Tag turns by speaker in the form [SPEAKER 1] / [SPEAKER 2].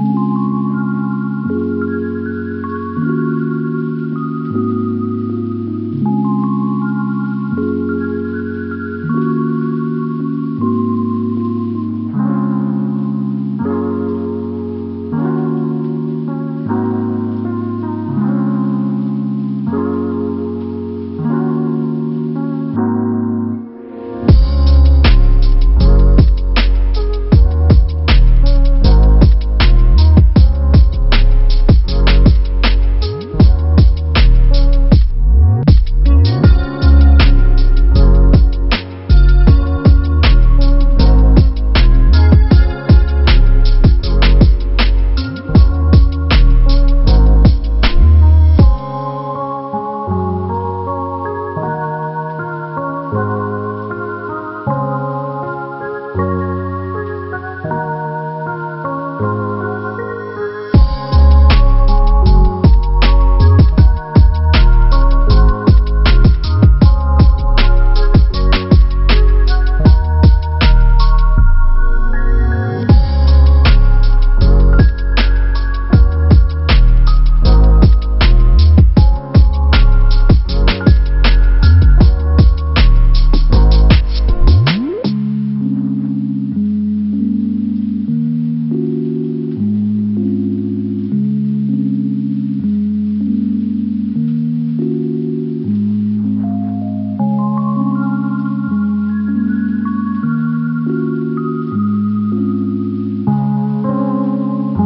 [SPEAKER 1] you